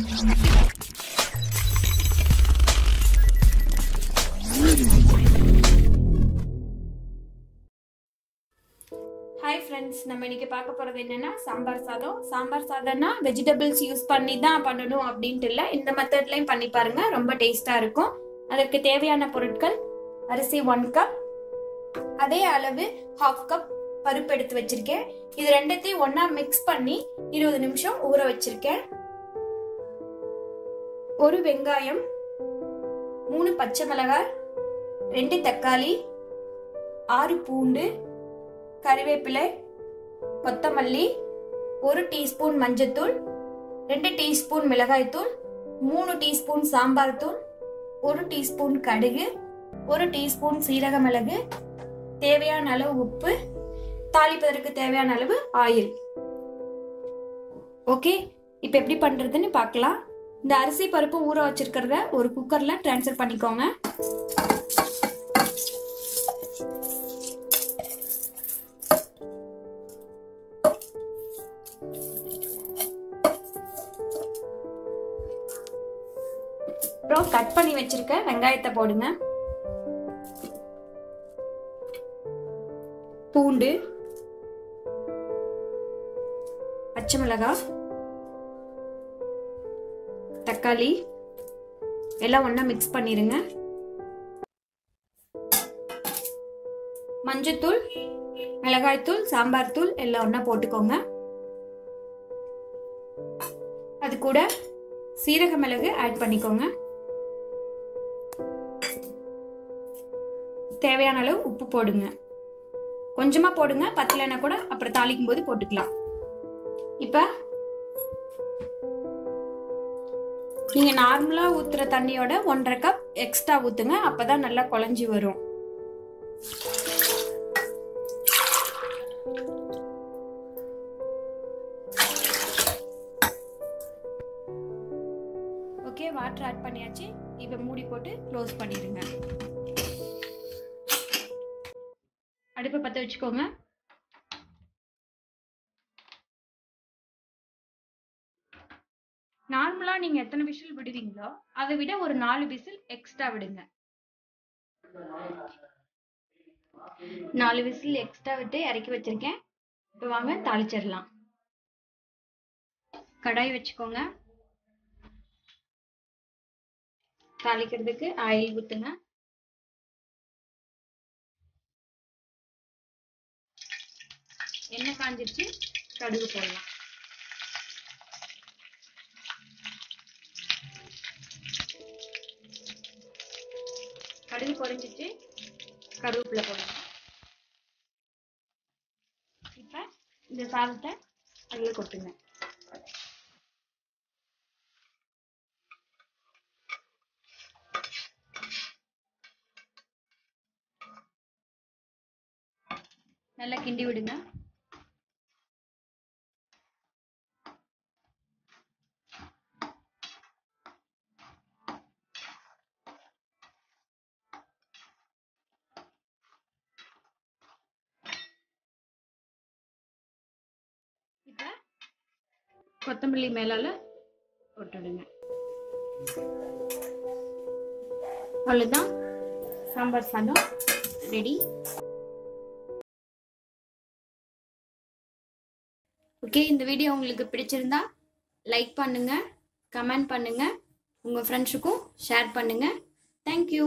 Hi friends நம்ம இன்னைக்கு பார்க்க போகிறது என்னன்னா சாம்பார் சாதம். சாம்பார் சாதம்னா வெஜிடபிள்ஸ் யூஸ் பண்ணி தான் பண்ணணும் அப்படின்ட்டு இல்லை இந்த மெத்தட்லையும் பண்ணி பாருங்க ரொம்ப டேஸ்ட்டாக இருக்கும். அதற்கு தேவையான பொருட்கள் அரிசி ஒன் கப் அதே அளவு ஹாஃப் கப் பருப்பு எடுத்து வச்சிருக்கேன். இது ரெண்டத்தையும் ஒன்றா மிக்ஸ் பண்ணி இருபது நிமிஷம் ஊற வச்சிருக்கேன். ஒரு வெங்காயம் மூணு பச்சை மிளகாய் ரெண்டு தக்காளி ஆறு பூண்டு கறிவேப்பிலை கொத்தமல்லி ஒரு டீஸ்பூன் மஞ்சத்தூள் ரெண்டு டீஸ்பூன் மிளகாய்த்தூள் மூணு டீஸ்பூன் சாம்பார் தூள் ஒரு டீஸ்பூன் கடுகு ஒரு டீஸ்பூன் சீரக மிளகு தேவையான அளவு உப்பு தாளிப்பதற்கு தேவையான அளவு ஆயில். ஓகே? இப்போ எப்படி பண்ணுறதுன்னு பார்க்கலாம். இந்த அரிசி பருப்பு ஊற வச்சிருக்கிறத ஒரு குக்கர்ல ட்ரான்ஸ்ஃபர் பண்ணிக்கோங்க. அப்புறம் கட் பண்ணி வச்சிருக்க வெங்காயத்தை போடுங்க. பூண்டு பச்சை மிளகாய் தக்காளி எல்லாம் ஒன்றா மிக்ஸ் பண்ணிடுங்க மஞ்சத்தூள் மிளகாய்த்தூள் சாம்பார் தூள் எல்லாம் ஒன்றா போட்டுக்கோங்க. அது கூட சீரக மிளகு ஆட் பண்ணிக்கோங்க. தேவையான அளவு உப்பு போடுங்க. கொஞ்சமா போடுங்க பத்தலைன்னா கூட அப்புறம் தாளிக்கும் போது போட்டுக்கலாம். இப்போ நீங்கள் நார்மலாக ஊற்றுற தண்ணியோட ஒன்றரை கப் எக்ஸ்ட்ரா ஊற்றுங்க அப்போ தான் நல்லா குழஞ்சி வரும். ஓகே வாட்டர் ஆட் பண்ணியாச்சு. இப்போ மூடி போட்டு க்ளோஸ் பண்ணிடுங்க. அடுப்பை பற்ற வச்சுக்கோங்க. நார்மலா நீங்க எத்தனை விசில் விடுவீங்களோ அதை விட ஒரு நாலு விசில் எக்ஸ்ட்ரா விடுங்க. நாலு விசில் எக்ஸ்ட்ரா விட்டு இறக்கி வச்சிருக்கேன். இப்போ வாங்க தாளிச்சிடலாம். கடாய் வச்சுக்கோங்க. தாளிக்கிறதுக்கு ஆயில் ஊத்துங்க. எண்ணெய் காஞ்சிருச்சு கடுகு போடலாம். கடுகு பொரிஞ்சிச்சு. கருவேப்பிலை போடணும் இப்ப இந்த சாதத்தை அதில் கொட்டுங்க நல்லா கிண்டி விடுங்க இப்ப கொத்தமல்லி மேலால போட்டுடுங்க. அவ்வளோதான் சாம்பார் சாதம் ரெடி. ஓகே இந்த வீடியோ உங்களுக்கு பிடிச்சிருந்தா லைக் பண்ணுங்க கமெண்ட் பண்ணுங்க உங்கள் ஃப்ரெண்ட்ஸுக்கும் ஷேர் பண்ணுங்க. தேங்க்யூ